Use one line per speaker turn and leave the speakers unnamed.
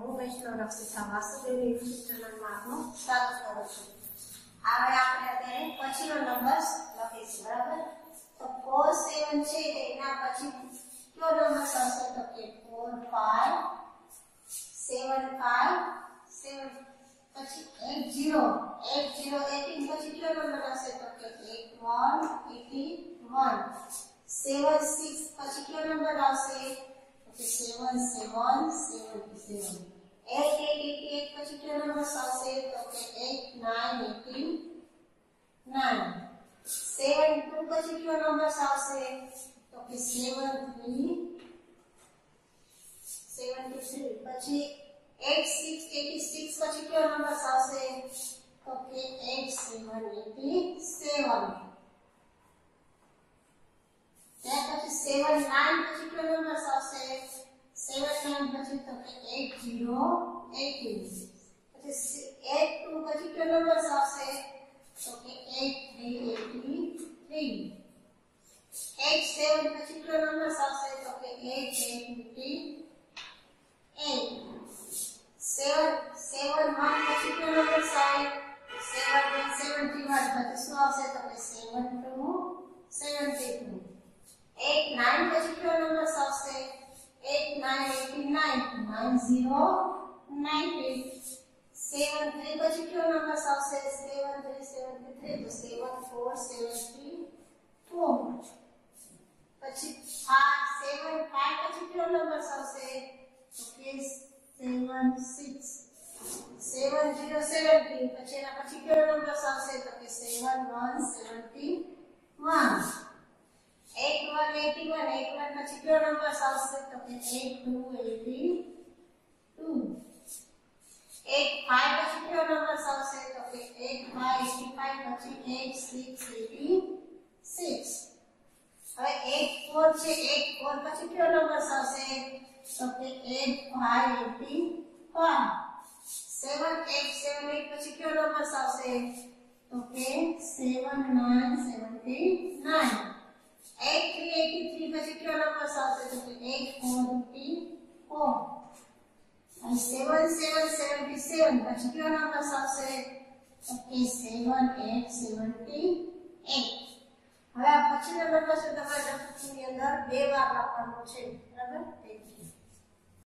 હું વૈષ્ણવ રક્ષિતા વાસુદેવી યુધિષ્ઠિર મહાત્મા સ્વાગત કરું છું હવે આપણે અત્યારે પછીનો નંબર લખીશું બરાબર તો 47 છે તે એના પછી કયો નંબર થશે તો કે 4 5 7 5 7 પછી 1 0 1 0 18 પછી કયો નંબર હશે તો કે 81 81 7 6 પછી કયો નંબર આવશે તો કે 7 7 7 nine. Seven two પછી કયો નંબર આવશે તો કે seven three, seventy three. પછી eight six, eighty six પછી કયો નંબર આવશે તો કે eight seven, eighty seven. ત્યાર પછી સેવન નાઇન પછી કયો નંબર આવશે સેવન નાઇન પછી તો કે એટ ઝીરો એટીન પછી એટ ટુ પછી કયો નંબર આવશે ઓકે 8 3 8 3 8 7 પછી કયો નંબર આવશે તો કે 8 8 8 7 7 માં પછી કયો નંબર આવશે 7 71 બાદ પછી શું આવશે તો કે 72 72 8 9 પછી કયો નંબર આવશે 8 9 89 90 90 23 तो 7 4 7 3 4 પછી 5 7 5 પછી કયો નંબર આવશે તો કે 7 6 7 0 17 પછી એના પછી કયો નંબર આવશે તો કે 7 1 71 8 1 81 81 પછી કયો નંબર આવશે તો કે 8 2 82 8 5 હશે તો કે 8 by 85 પછી 8 6 86 હવે 8 4 છે 8 4 પછી કયો નંબર આવશે તો કે 8 by 81 7 8 7 8 પછી કયો નંબર આવશે તો કે 7 9 79 8 3 83 પછી કયો નંબર આવશે તો કે 8 4 4 सेवन सेवन सेवेंटी सेवन बच गयो ना अपना सबसे okay seven eight seventy eight હવે આ પછી નંબર પાસે તમારે લખવાની અંદર બે વાર આપવાનું છે બરાબર થેન્ક યુ